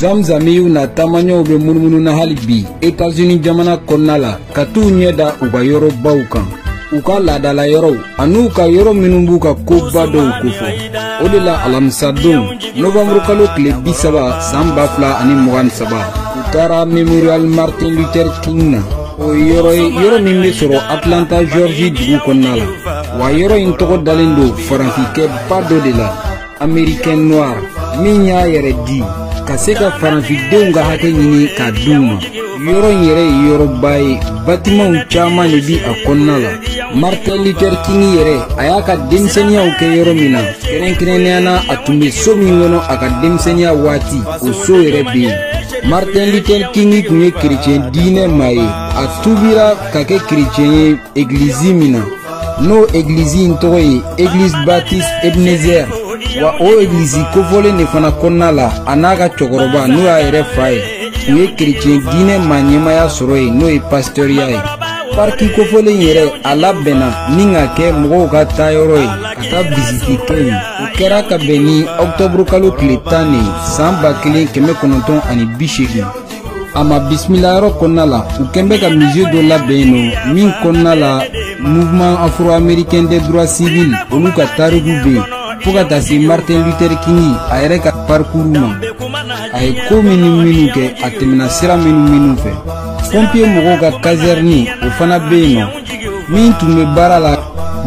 zamzamiw na taamaɲɛw bɛ munumunu na hali bi etazini jamana kɔnɔna la ka t'u ɲɛ da u ka yɔrɔ baw kan u ka laadala yɔrɔw an'u ka yɔrɔ minnu b'u ka koba dɔw kofɔ o de la alamisadon novanburu kalo tile bi saba saan ba fila ani mugan ni saba u taara memorial martin luther king na o yɔrɔ ye yɔrɔ min bɛ sɔrɔ atlanta georgie dugu kɔnɔna la wa yɔrɔ in tɔgɔ dalen don faransikɛba dɔ de la americain noir min y'a yɛrɛ di ka se ka faransidenw ka hakɛ ɲini k'a di ma yɔrɔ in yɛrɛ ye yɔrɔba ye batimanw caman de bi a kɔnɔna la martin luther king yɛrɛ a y'a ka denmisɛnniyaw kɛ yɔrɔ min na kɛrɛnkɛrɛnnenya na a tun bɛ so min kɔnɔ a ka denmisɛnniya waati o so yɛrɛ bɛ yen martin luther king tun ye kerecɛn diinɛ maa ye a tubira ka kɛ kerecɛn ye egilizi min na n'o egilizi in tɔgɔ ye eglise baptiste ebenezer wa o egilizi kofɔlen de fana kɔnɔna la a n'a ka cɛkɔrɔba n'o y'a yɛrɛ fa ye u ye kerecɛn diinɛ ma ɲɛmaya sɔrɔ yen n'o ye pasitɔriya ye pariki kofɔlen yɛrɛ a labɛnna ni ka kɛ mɔgɔw ka taayɔrɔ ye ka taa bisiki kɛ yen o kɛra ka bɛn ni ɔkutɔburukalo tile tan de ye saan ba kelen kɛmɛ kɔnɔntɔn ani bi seegin a ma bisimilayɔrɔ kɔnɔna la u kɛn bɛ ka mize dɔ labɛn yen nɔ min kɔnɔna la mouvement afro-américain des droits civils olu ka tariku bɛ yen fo ka taa se martin luther king a yɛrɛ ka parikuru ma a ye ko minnu minnu kɛ a tɛmɛna sira minnu minnu fɛ pɔnpiye mɔgɔw ka kazɛrini o fana bɛ yen nɔ min tun bɛ baara la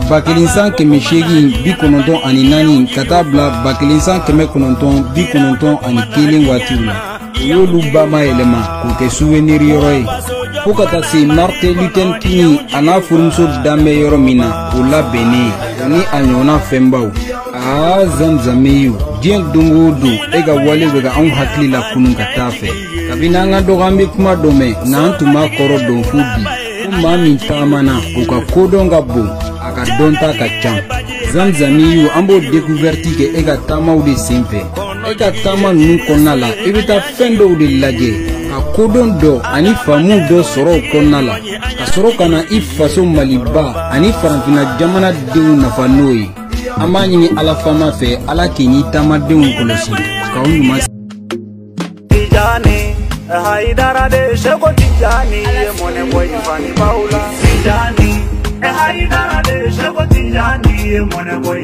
ba kelen san kɛmɛ seegin bi kɔnɔntɔn ani naani ka taa bila ba kelen san kɛmɛ kɔnɔntɔn bi kɔnɔntɔn ani kelen waatiw la u y'olu bamayɛlɛma k'o kɛ suweniri yɔrɔ ye fo ka taa se marte lutɛn kini a n'a furumuso dan bɛ yɔrɔ min na o labɛnnen o ni a ɲɔgɔnna fɛnbaw aa zanzanmeyu diɲɛ don o don e ka wale bɛ ka anw hakili la kunun ka taa fɛ kabini an ka dɔgɔ an bɛ kuma dɔ mɛn nka an tun b'a kɔrɔ dɔn fo bi ko maa min taamana o ka kodɔn ka bon a ka dɔnta ka ca zanzanmeyu an b'o dekuvɛriti kɛ e ka taamaw de sen fɛ e ka taama ninnu kɔnɔna la i bɛ taa fɛn dɔw de lajɛ ka kodɔn dɔ ani faamu dɔ sɔrɔ o kɔnɔna la ka sɔrɔ ka na i faso maliba ani farafinna jamana denw nafa n'o ye an b'a ɲini ala faama fɛ ala k'i ni taamadenw kɔlɔsi k'aw ɲuman Haidara de sheko tijani ye mone boy fani paula tijani Haidara de sheko tijani ye mone boy